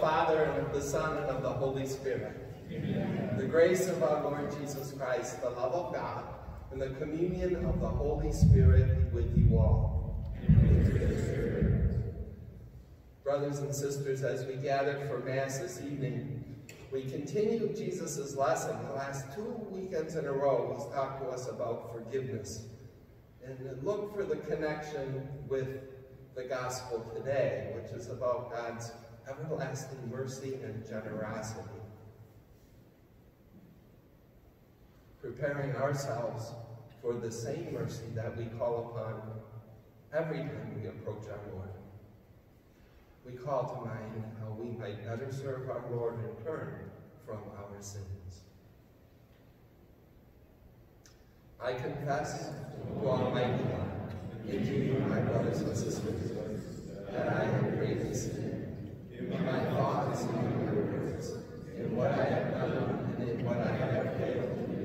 Father, and of the Son, and of the Holy Spirit. Amen. The grace of our Lord Jesus Christ, the love of God, and the communion of the Holy Spirit be with you all. Brothers and sisters, as we gather for Mass this evening, we continue Jesus' lesson. The last two weekends in a row, he's talked to us about forgiveness. And look for the connection with the gospel today, which is about God's everlasting mercy and generosity. Preparing ourselves for the same mercy that we call upon every time we approach our Lord. We call to mind how we might better serve our Lord and turn from our sins. I confess to Almighty God and to you, my brothers and sisters, that I have greatly sinned in my thoughts and my words, in what I have done and in what I have failed to do,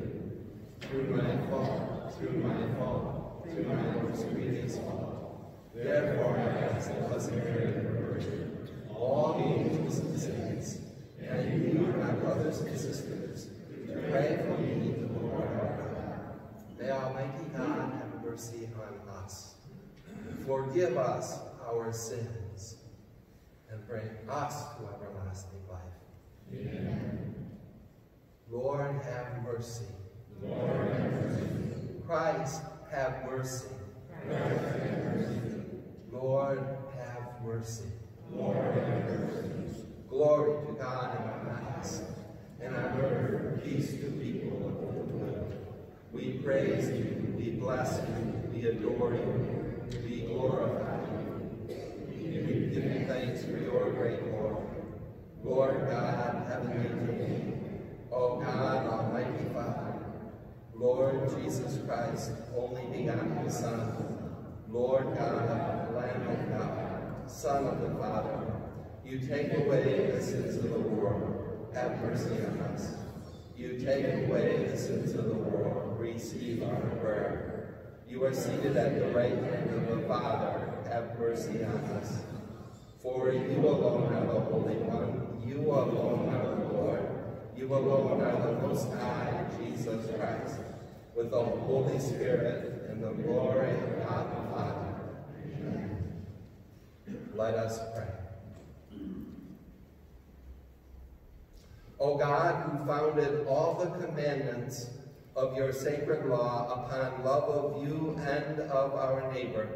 through my fault, through my fault, through my grievous fault. Therefore I ask the Blessed Virgin, all the angels and saints, and you, my brothers and sisters, to pray for me the Lord our God. May Almighty God have mercy on us, forgive us our sins, and bring us to everlasting life. Amen. Lord, have mercy. Lord, have mercy. Christ, have mercy. Christ, have mercy. Lord, have mercy. Lord, have mercy. Glory to God in the highest, and on earth peace to people of good will. We praise you, we bless you, we adore you, we glorify you. You thanks for your great Lord. Lord God, heavenly King, O God, Almighty Father, Lord Jesus Christ, only begotten Son, Lord God, Lamb of God, Son of the Father, you take away the sins of the world, have mercy on us. You take away the sins of the world, receive our prayer. You are seated at the right hand of the Father, have mercy on us. For you alone are the Holy One, you alone are the Lord, you alone are the Most High, Jesus Christ, with the Holy Spirit and the glory of God the Father. Amen. Let us pray. O God, who founded all the commandments of your sacred law upon love of you and of our neighbor,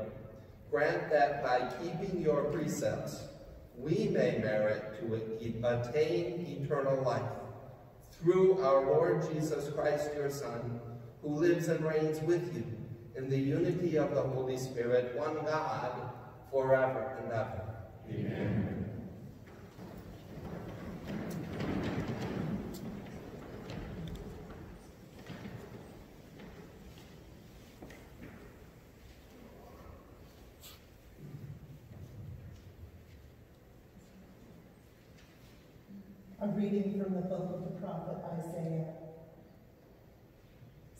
grant that by keeping your precepts, we may merit to attain eternal life. Through our Lord Jesus Christ, your Son, who lives and reigns with you in the unity of the Holy Spirit, one God, forever and ever. Amen. A reading from the book of the prophet Isaiah.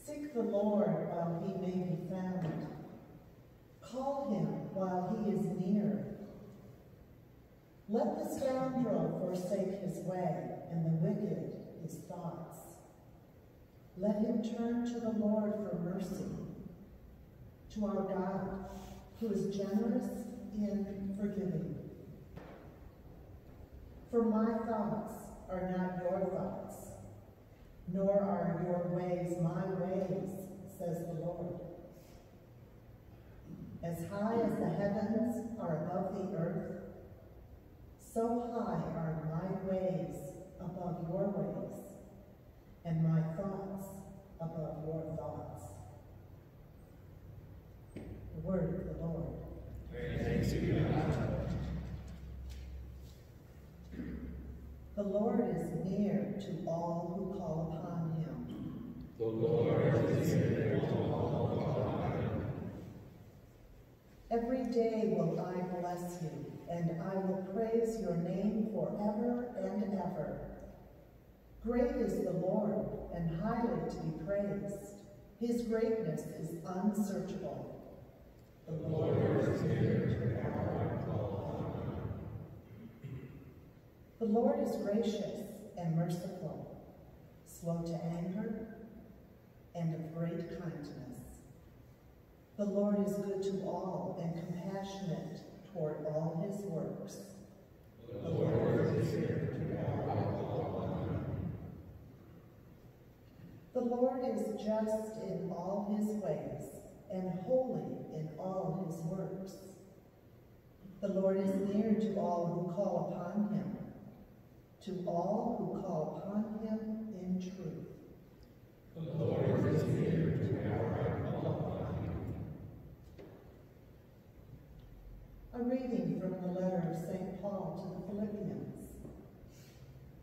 Seek the Lord while he may be found. Call him while he is near. Let the scoundrel forsake his way, and the wicked his thoughts. Let him turn to the Lord for mercy, to our God, who is generous in forgiving. For my thoughts are not your thoughts, nor are your ways my ways, says the Lord. As high as the heavens are above the earth, so high are my ways above your ways, and my thoughts above your thoughts. The word of the Lord. Thanks be to God. The Lord is near to all who call upon him. The Lord is near to all who call upon him. Every day will I bless you, and I will praise your name forever and ever. Great is the Lord, and highly to be praised. His greatness is unsearchable. The Lord is near to all who call upon him. The Lord is gracious and merciful, slow to anger, and of great kindness. The Lord is good to all and compassionate toward all his works. The Lord is here The Lord is just in all his ways and holy in all his works. The Lord is near to all who call upon him, to all who call upon him in truth. The Lord is near to who call upon him. A reading from the letter of St. Paul to the Philippians.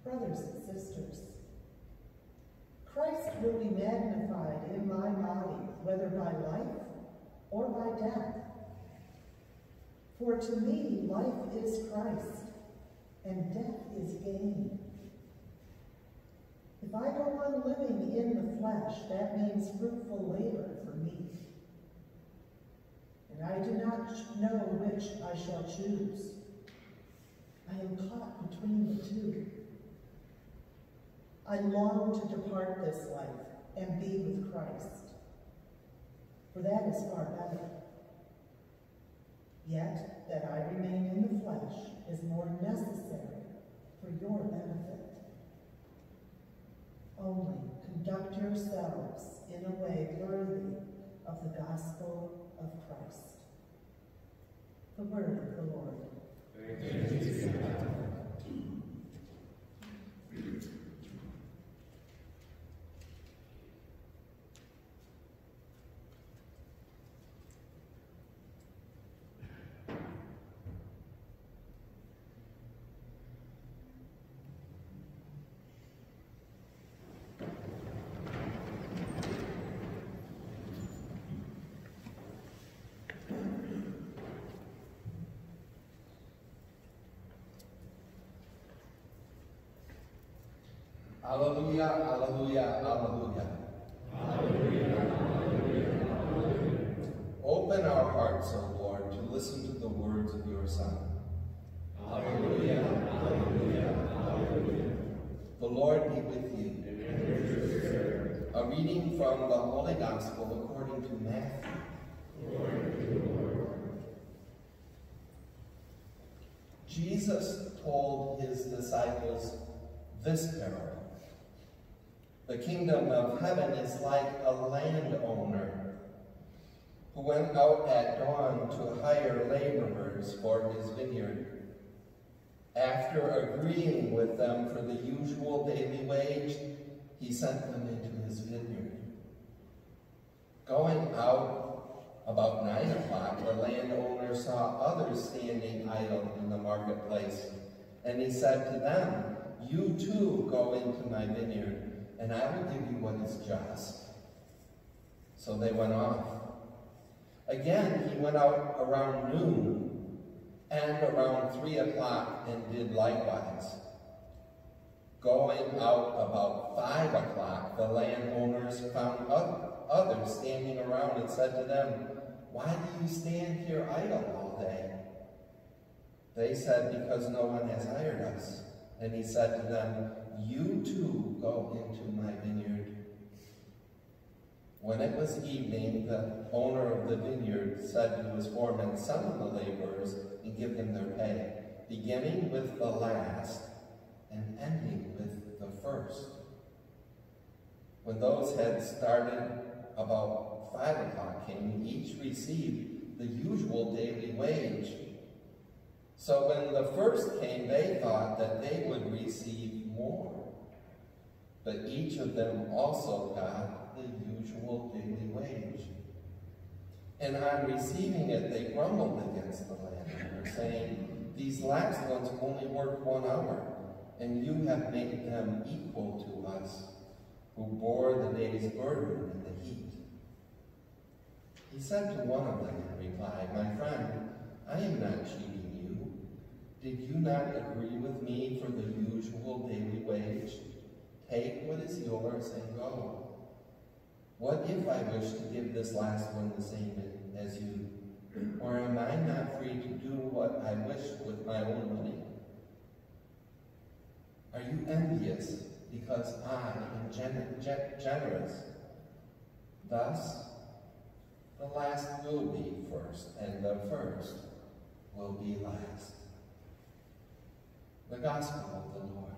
Brothers and sisters, Christ will be magnified in my body, whether by life or by death. For to me, life is Christ, and death is gain. If I go on living in the flesh, that means fruitful labor for me. And I do not know which I shall choose. I am caught between the two. I long to depart this life and be with Christ, for that is far better. Yet that I remain in the flesh is more necessary for your benefit. Only conduct yourselves in a way worthy of the gospel of Christ. The word of the Lord. Thanks be to God. Alleluia, alleluia, alleluia. Open our hearts, O Lord, to listen to the words of your Son. Alleluia, alleluia, alleluia. The Lord be with you. A reading from the Holy Gospel according to Matthew. Jesus told his disciples this parable. The kingdom of heaven is like a landowner who went out at dawn to hire laborers for his vineyard. After agreeing with them for the usual daily wage, he sent them into his vineyard. Going out about nine o'clock, the landowner saw others standing idle in the marketplace, and he said to them, You too go into my vineyard and I will give you what is just. So they went off. Again, he went out around noon and around three o'clock and did likewise. Going out about five o'clock, the landowners found others standing around and said to them, Why do you stand here idle all day? They said, Because no one has hired us. And he said to them, you too go into my vineyard. When it was evening, the owner of the vineyard said to his foreman, Summon the laborers and give them their pay, beginning with the last and ending with the first. When those had started about five o'clock came, each received the usual daily wage. So when the first came, they thought that they would receive more. But each of them also got the usual daily wage. And on receiving it, they grumbled against the landowner, saying, These last ones only worked one hour, and you have made them equal to us, who bore the day's burden in the heat. He said to one of them in reply, My friend, I am not cheating did you not agree with me for the usual daily wage? Take what is yours and go. What if I wish to give this last one the same as you? Or am I not free to do what I wish with my own money? Are you envious because I am gen gen generous? Thus, the last will be first, and the first will be last. The Gospel of the Lord.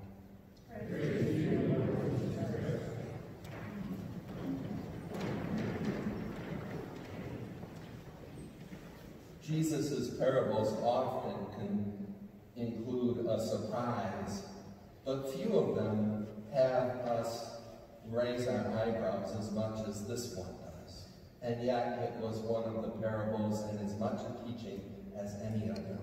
Jesus' parables often can include a surprise, but few of them have us raise our eyebrows as much as this one does. And yet it was one of the parables and as much a teaching as any of them.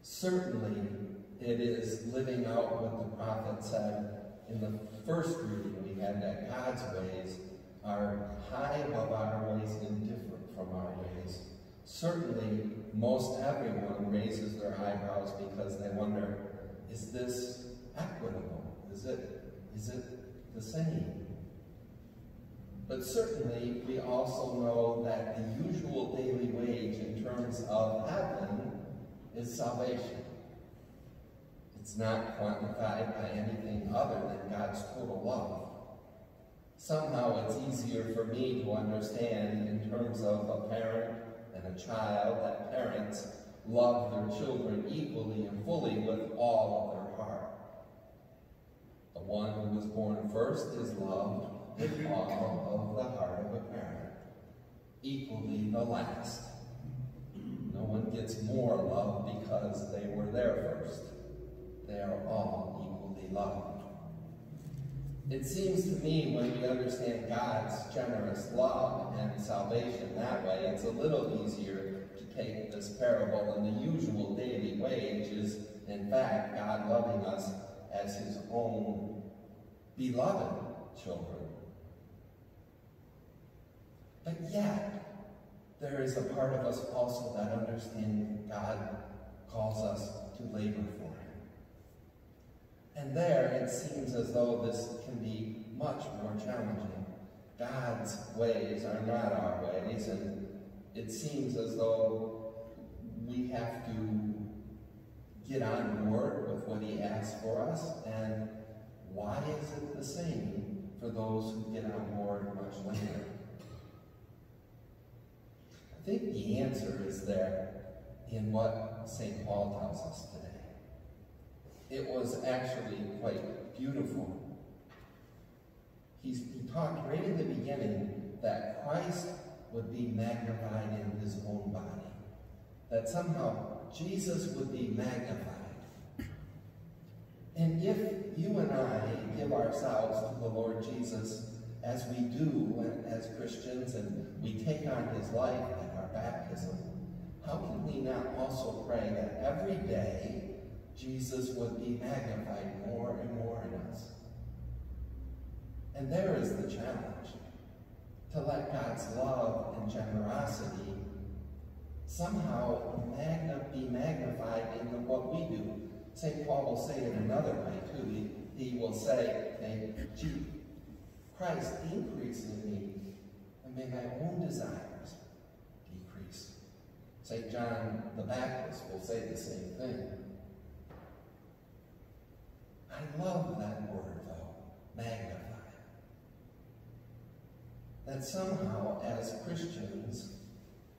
Certainly, it is living out what the prophet said in the first reading we had that God's ways are high above our ways and different from our ways. Certainly, most everyone raises their eyebrows because they wonder, is this equitable? Is it, is it the same? But certainly, we also know that the usual daily wage in terms of heaven is salvation. It's not quantified by anything other than God's total love. Somehow it's easier for me to understand in terms of a parent and a child that parents love their children equally and fully with all of their heart. The one who was born first is loved with all of the heart of a parent, equally the last. No one gets more love because they were there first. They are all equally loved. It seems to me when we understand God's generous love and salvation that way, it's a little easier to take this parable and the usual daily wage is, in fact, God loving us as his own beloved children. But yet, there is a part of us also that understanding God calls us to labor for. And there, it seems as though this can be much more challenging. God's ways are not our ways, and it seems as though we have to get on board with what he asks for us, and why is it the same for those who get on board much later? I think the answer is there in what St. Paul tells us today. It was actually quite beautiful. He's, he talked right in the beginning that Christ would be magnified in his own body. That somehow Jesus would be magnified. And if you and I give ourselves to the Lord Jesus as we do as Christians and we take on his life at our baptism, how can we not also pray that every day Jesus would be magnified more and more in us. And there is the challenge, to let God's love and generosity somehow magna uh, be magnified in what we do. St. Paul will say it another way too. He, he will say, may Christ increase in me, and may my own desires decrease. St. John the Baptist will say the same thing. I love that word, though, magnify. That somehow, as Christians,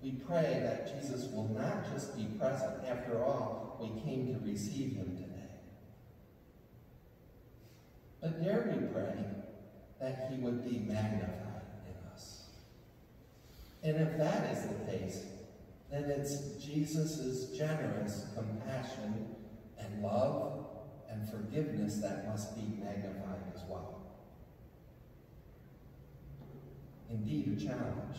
we pray that Jesus will not just be present. After all, we came to receive him today. But dare we pray that he would be magnified in us. And if that is the case, then it's Jesus' generous compassion and love and forgiveness that must be magnified as well. Indeed, a challenge.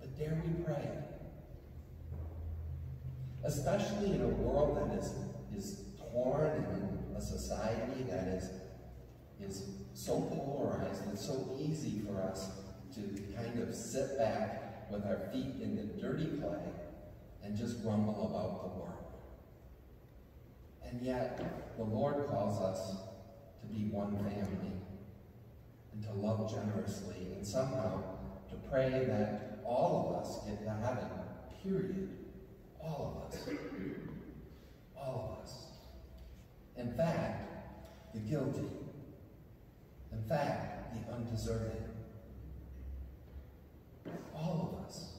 But dare we pray? Especially in a world that is, is torn and in a society that is, is so polarized, it's so easy for us to kind of sit back with our feet in the dirty clay and just grumble about the world. And yet, the Lord calls us to be one family and to love generously and somehow to pray that all of us get to heaven, period. All of us. All of us. In fact, the guilty. In fact, the undeserving. All of us.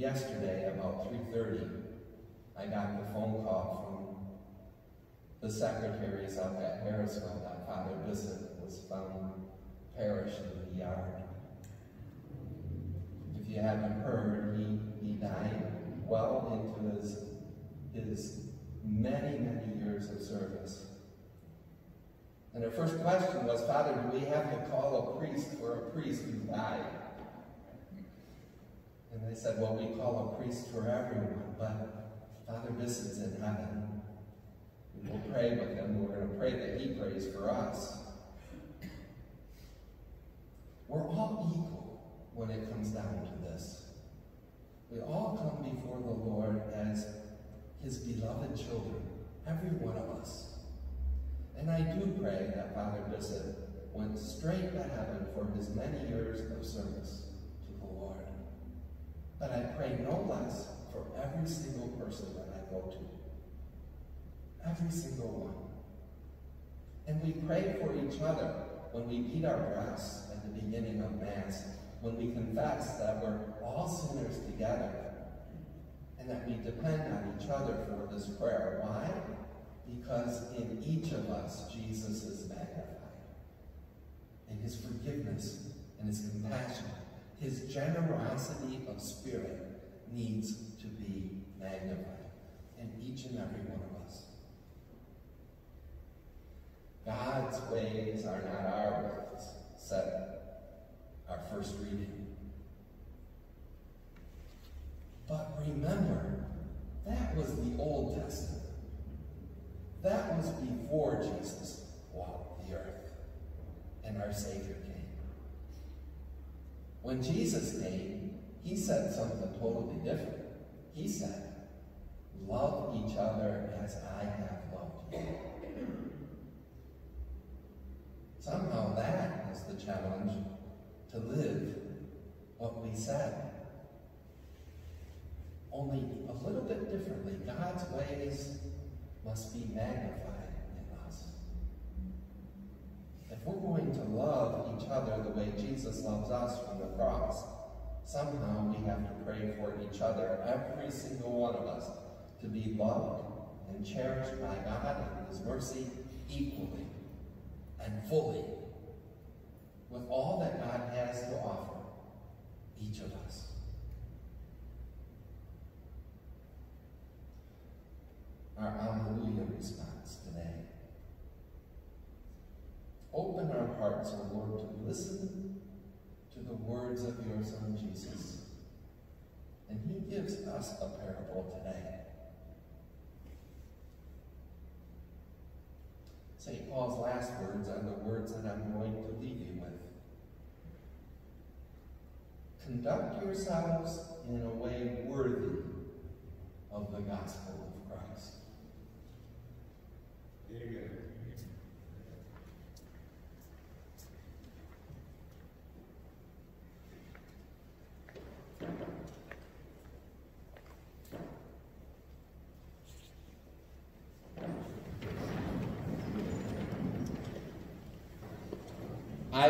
Yesterday, about 3.30, I got the phone call from the secretaries up at Harrisville that Father Bissett was found perished in the yard. If you haven't heard, he, he died well into his, his many, many years of service. And their first question was, Father, do we have to call a priest for a priest who died? And they said, well, we call a priest for everyone, but Father Bissett's in heaven. We'll pray with him. We're going to pray that he prays for us. We're all equal when it comes down to this. We all come before the Lord as his beloved children, every one of us. And I do pray that Father Bissett went straight to heaven for his many years of service. But I pray no less for every single person that I go to. Every single one. And we pray for each other when we beat our breasts at the beginning of Mass, when we confess that we're all sinners together, and that we depend on each other for this prayer. Why? Because in each of us, Jesus is magnified. In his forgiveness and his compassion, his generosity of spirit needs to be magnified in each and every one of us. God's ways are not our ways, said our first reading. But remember, that was the Old Testament. That was before Jesus walked the earth and our Savior came. When Jesus came, he said something totally different. He said, love each other as I have loved you. Somehow that is the challenge to live what we said. Only a little bit differently. God's ways must be magnified in us. If we're going to love each other the way Jesus loves us from the cross, somehow we have to pray for each other, every single one of us, to be loved and cherished by God and His mercy equally and fully with all that God has to offer each of us. Our Alleluia response today. Open our hearts, O Lord, to listen to the words of your Son Jesus. And he gives us a parable today. St. Paul's last words are the words that I'm going to leave you with. Conduct yourselves in a way worthy of the gospel of Christ. Amen. I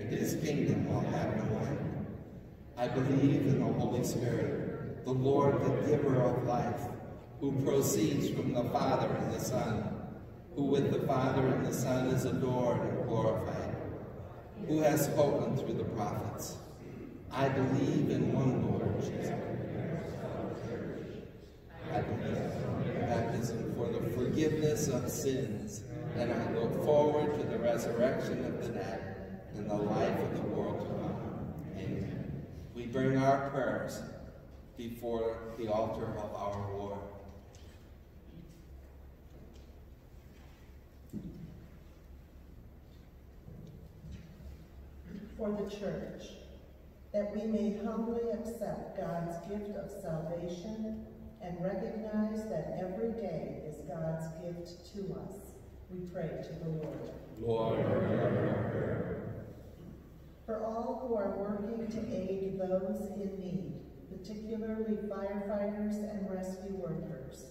and his kingdom will have no end. I believe in the Holy Spirit, the Lord, the giver of life, who proceeds from the Father and the Son, who with the Father and the Son is adored and glorified, who has spoken through the prophets. I believe in one Lord Jesus. I believe in baptism for the forgiveness of sins, and I look forward to the resurrection of the dead and the life of the world to come. Amen. We bring our prayers before the altar of our Lord. For the church, that we may humbly accept God's gift of salvation and recognize that every day is God's gift to us. We pray to the Lord. Lord, For all who are working to aid those in need, particularly firefighters and rescue workers,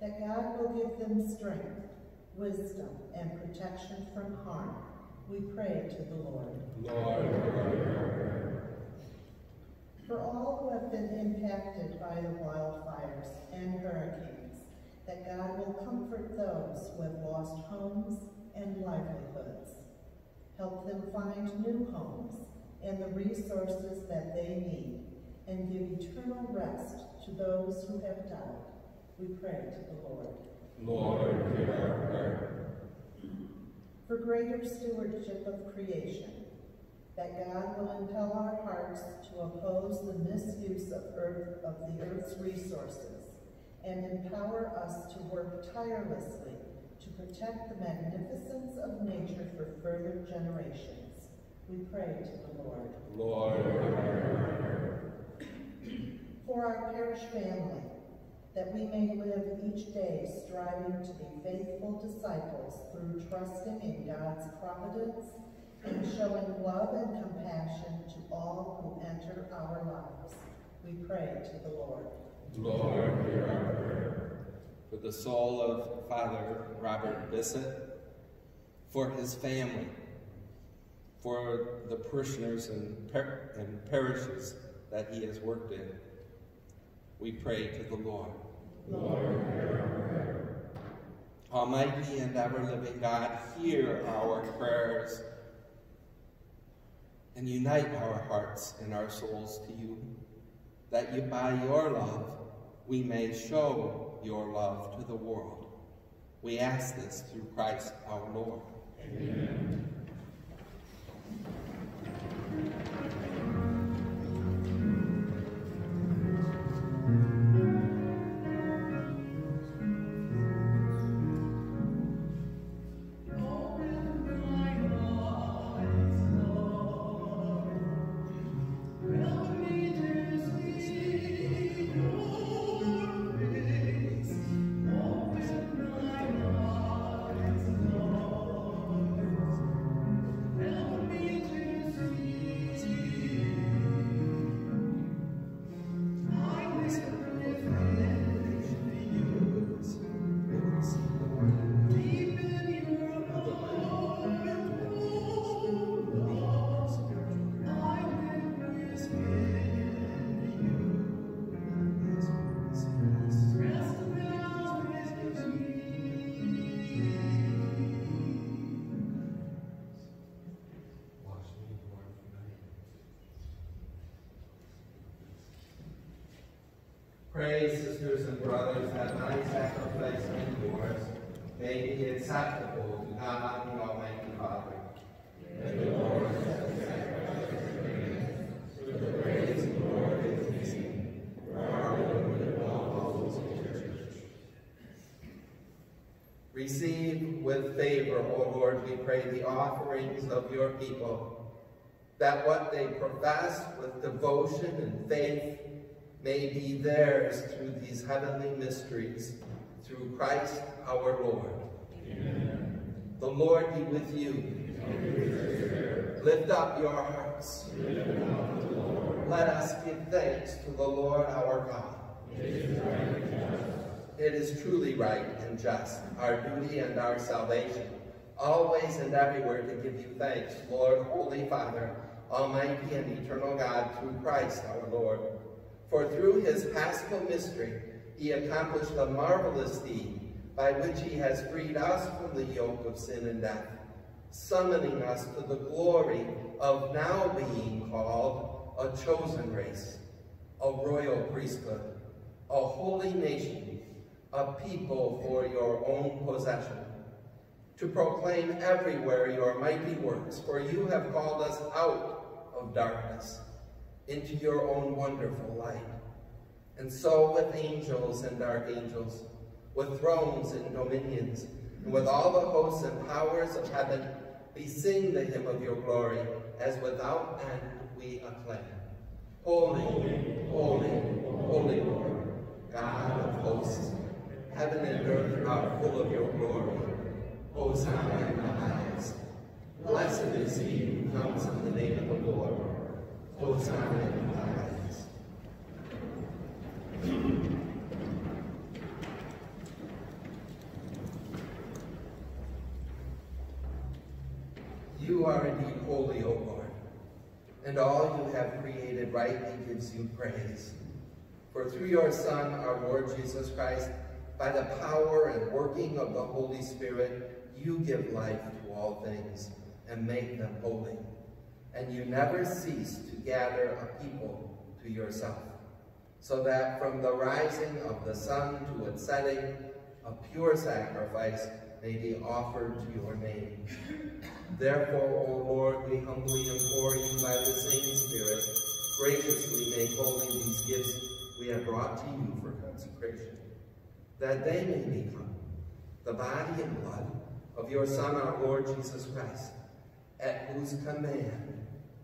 that God will give them strength, wisdom, and protection from harm, we pray to the Lord. Lord, For all who have been impacted by the wildfires and hurricanes, that God will comfort those who have lost homes and livelihoods. Help them find new homes and the resources that they need, and give eternal rest to those who have died. We pray to the Lord. Lord, hear our prayer. for greater stewardship of creation, that God will impel our hearts to oppose the misuse of earth of the earth's resources and empower us to work tirelessly protect the magnificence of nature for further generations. We pray to the Lord. Lord, hear our prayer. For our parish family, that we may live each day striving to be faithful disciples through trusting in God's providence and showing love and compassion to all who enter our lives. We pray to the Lord. Lord, hear our prayer. For the soul of Father Robert Bissett, for his family, for the parishioners and, par and parishes that he has worked in, we pray to the Lord. Lord, hear our. Almighty and ever-living God, hear our prayers and unite our hearts and our souls to you, that you, by your love we may show your love to the world. We ask this through Christ our Lord. Amen. Sisters and brothers, that sacrifice and yours may be acceptable to God, the Almighty Father. Receive with favor, O Lord, we pray, the offerings of your people, that what they profess with devotion and faith may be theirs through these heavenly mysteries, through Christ our Lord. Amen. The Lord be with you. Lift up your hearts. Let us give thanks to the Lord our God. It is truly right and just, our duty and our salvation, always and everywhere to give you thanks, Lord, Holy Father, Almighty and eternal God, through Christ our Lord. For through his paschal mystery, he accomplished a marvelous deed by which he has freed us from the yoke of sin and death, summoning us to the glory of now being called a chosen race, a royal priesthood, a holy nation, a people for your own possession, to proclaim everywhere your mighty works, for you have called us out of darkness into your own wonderful light. And so with angels and archangels, with thrones and dominions, and with all the hosts and powers of heaven, we sing the hymn of your glory, as without end we acclaim. Holy, holy, holy Lord, God of hosts, heaven and earth are full of your glory. Hosanna in the highest. Blessed is he who comes in the name of the Lord. You are indeed holy, O Lord, and all you have created rightly gives you praise. For through your Son, our Lord Jesus Christ, by the power and working of the Holy Spirit, you give life to all things and make them holy. And you never cease to gather a people to yourself, so that from the rising of the sun to its setting, a pure sacrifice may be offered to your name. Therefore, O Lord, we humbly implore you by the same Spirit, graciously make holy these gifts we have brought to you for consecration, that they may become the body and blood of your Son, our Lord Jesus Christ, at whose command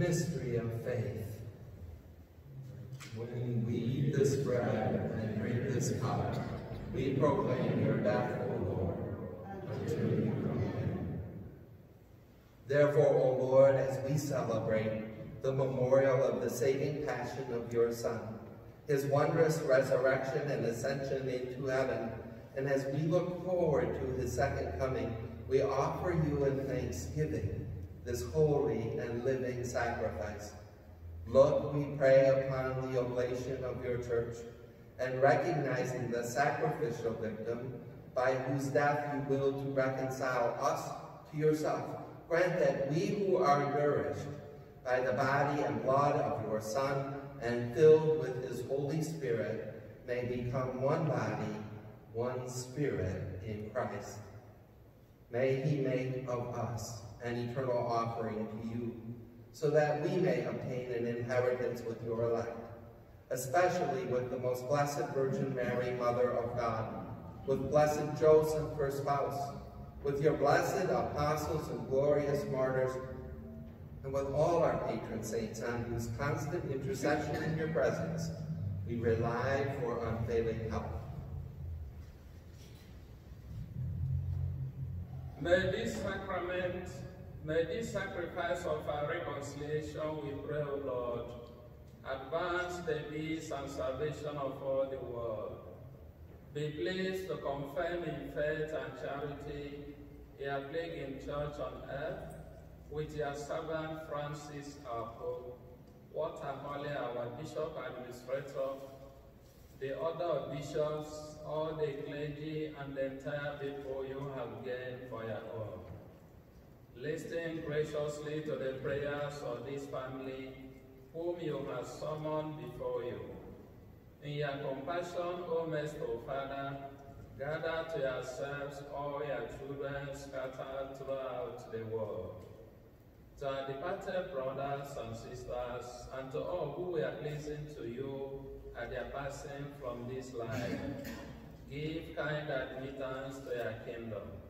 Mystery of faith. When we eat this bread and drink this cup, we proclaim your death, O Lord, until you come again. Therefore, O Lord, as we celebrate the memorial of the saving passion of your Son, his wondrous resurrection and ascension into heaven, and as we look forward to his second coming, we offer you in thanksgiving this holy and living sacrifice. Look, we pray upon the oblation of your church, and recognizing the sacrificial victim by whose death you will to reconcile us to yourself, grant that we who are nourished by the body and blood of your Son and filled with his Holy Spirit may become one body, one spirit in Christ. May he make of us an eternal offering to you, so that we may obtain an inheritance with your elect, especially with the most blessed Virgin Mary, Mother of God, with blessed Joseph, her spouse, with your blessed apostles and glorious martyrs, and with all our patron saints on whose constant intercession in your presence we rely for unfailing help. May this sacrament, may this sacrifice of our reconciliation, we pray, O Lord, advance the peace and salvation of all the world. Be pleased to confirm in faith and charity your plaguing church on earth with your servant Francis, our Pope, Walter our Bishop Administrator, the of bishops, all the clergy, and the entire people you have gained for your own. Listen graciously to the prayers of this family whom you have summoned before you. In your compassion, O merciful Father, gather to yourselves all your children scattered throughout the world. To our departed brothers and sisters, and to all who were pleasing to you at their passing from this life, give kind admittance to your kingdom.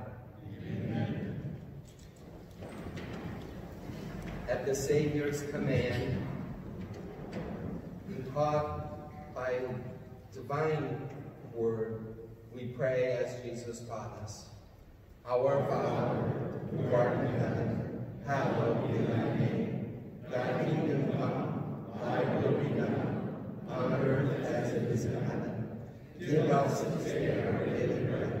At the Savior's command, and taught by divine word, we pray as Jesus taught us. Our Father, who art in heaven, hallowed be thy name. Thy kingdom come, thy will be done, on earth as it is in heaven. Give us this day our daily bread,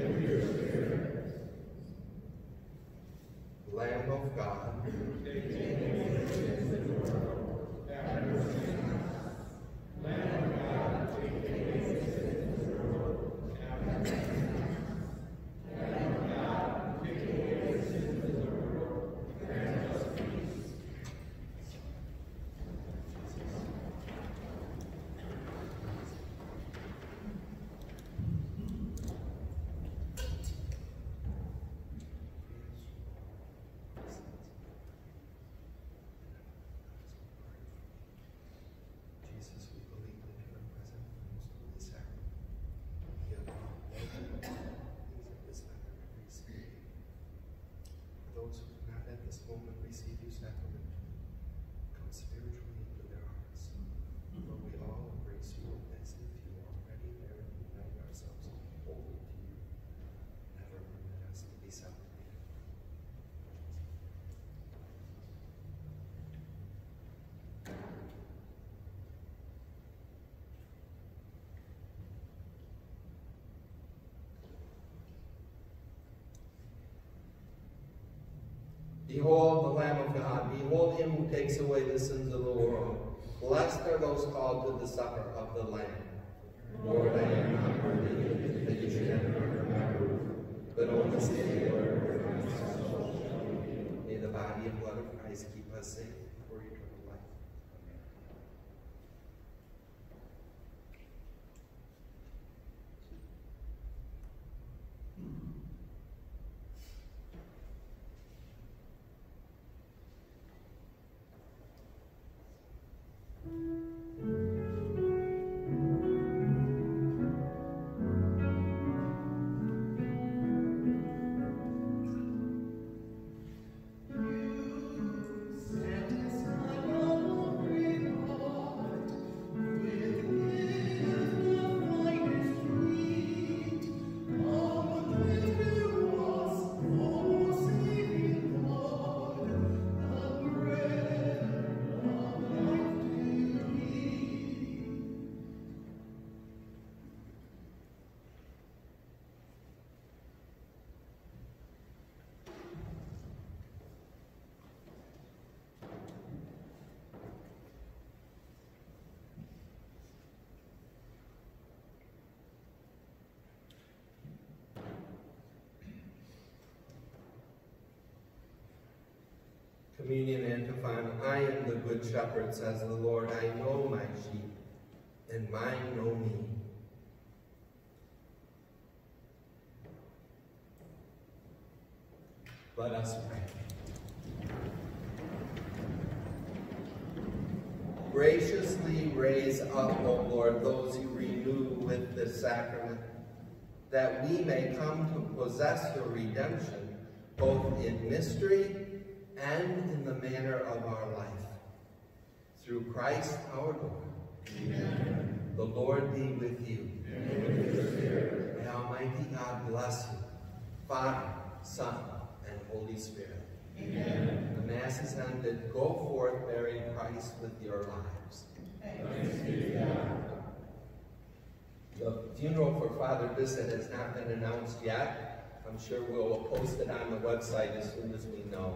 Lamb of God. Lamb of God, Jesus, we believe that you are present in the most holy sacrament. You have taught all things of this matter every Spirit. For those who do not at this moment receive you sacrament, come spiritually into their hearts. For we all embrace you as if you already there and unite ourselves wholly to you. Never permit us to be separated. Behold the Lamb of God. Behold him who takes away the sins of the world. Blessed are those called to the supper of the Lamb. Lord, I am not worthy that you should enter under my roof, but only say the word, and my shall be. May the body and blood of Christ keep us safe Communion antiphon, I am the good shepherd, says the Lord. I know my sheep, and mine know me. Let us pray. Graciously raise up, O Lord, those you renew with this sacrament, that we may come to possess your redemption, both in mystery and in the manner of our life. Through Christ our Lord. Amen. The Lord be with you. And with your spirit. May Almighty God bless you, Father, Son, and Holy Spirit. Amen. The Mass is ended. Go forth bearing Christ with your lives. Thanks be. The funeral for Father Bissett has not been announced yet. I'm sure we'll post it on the website as soon as we know.